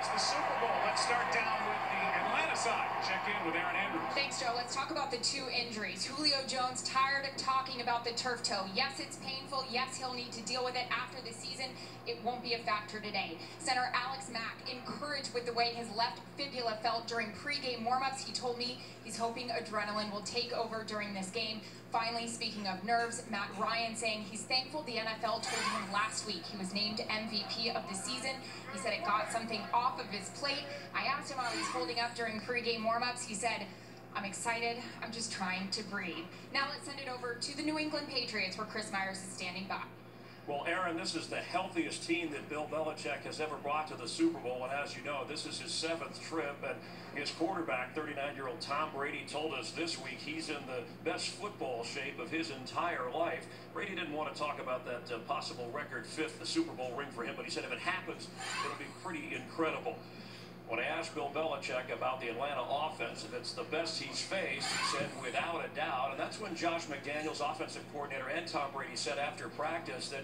it's the Super Bowl. Let's start down with the Atlanta side. Check in with Erin Andrews. Thanks, Joe. Let's talk about the two injuries. Julio Jones tired of talking about the turf toe. Yes, it's painful. Yes, he'll need to deal with it after the season. It won't be a factor today. Center Alex Mack encouraged with the way his left fibula felt during pregame warmups. He told me he's hoping adrenaline will take over during this game. Finally, speaking of nerves, Matt Ryan saying he's thankful the NFL told him last week he was named MVP of the season. He said it got something off of his plate. I asked him how he's holding up during pregame warmups. He said, I'm excited. I'm just trying to breathe. Now let's send it over to the New England Patriots where Chris Myers is standing by. Well, Erin, this is the healthiest team that Bill Belichick has ever brought to the Super Bowl. And as you know, this is his seventh trip. And his quarterback, 39 year old Tom Brady, told us this week he's in the best football shape of his entire life. Brady didn't want to talk about that uh, possible record fifth Super Bowl ring for him, but he said if it happens, it'll be pretty incredible. When I asked Bill Belichick about the Atlanta offense, if it's the best he's faced, he said without a doubt. And that's when Josh McDaniels, offensive coordinator, and Tom Brady said after practice that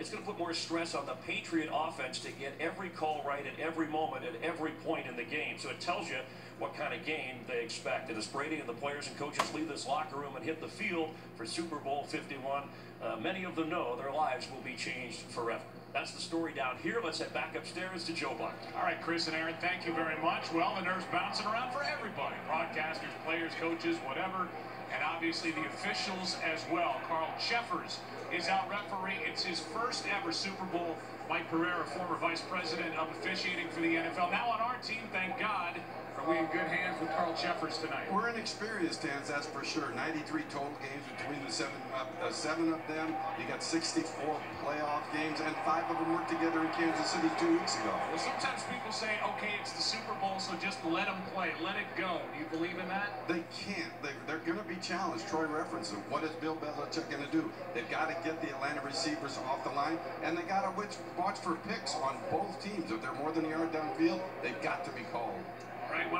it's going to put more stress on the Patriot offense to get every call right at every moment, at every point in the game. So it tells you what kind of game they expect. And as Brady and the players and coaches leave this locker room and hit the field for Super Bowl 51, uh, many of them know their lives will be changed forever. That's the story down here. Let's head back upstairs to Joe Buck. All right, Chris and Erin, thank you very much. Well, the nerves bouncing around for everybody. Broadcasters, players, coaches, whatever. And obviously the officials as well. Carl Cheffers is out refereeing. It's his first ever Super Bowl. Mike Pereira, former vice president of officiating for the NFL. Now on our team, thank God. Are we in good hands with Carl Cheffers tonight? We're in experienced hands, that's for sure. 93 total games between the seven, uh, seven of them. You got 64 playoff games, and five of them worked together in Kansas City two weeks ago. Well, sometimes people say, okay, it's the Super Bowl, so just let them play, let it go. Do you believe in that? They can't. They, are going to be challenged. Troy referenced it. What is Bill Belichick going to do? They've got to get the Atlanta receivers off the line, and they got to watch for picks on both teams. If they're more than a yard downfield, they've got to be called.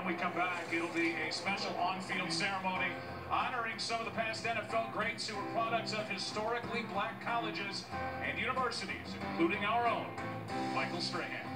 When we come back, it'll be a special on-field ceremony honoring some of the past NFL greats who were products of historically black colleges and universities, including our own, Michael Strahan.